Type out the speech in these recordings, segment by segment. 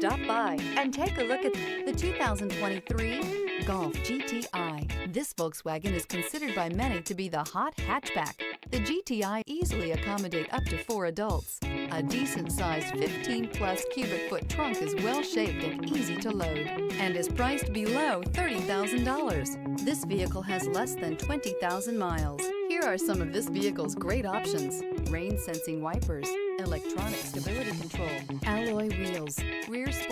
Stop by and take a look at the 2023 Golf GTI. This Volkswagen is considered by many to be the hot hatchback. The GTI easily accommodate up to four adults. A decent-sized 15-plus cubic foot trunk is well-shaped and easy to load and is priced below $30,000. This vehicle has less than 20,000 miles. Here are some of this vehicle's great options. Rain sensing wipers, electronic stability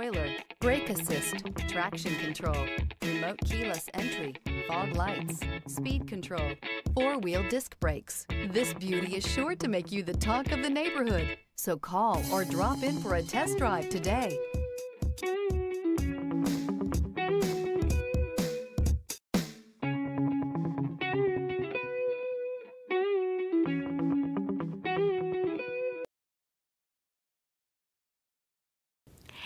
spoiler, brake assist, traction control, remote keyless entry, fog lights, speed control, four-wheel disc brakes. This beauty is sure to make you the talk of the neighborhood. So call or drop in for a test drive today.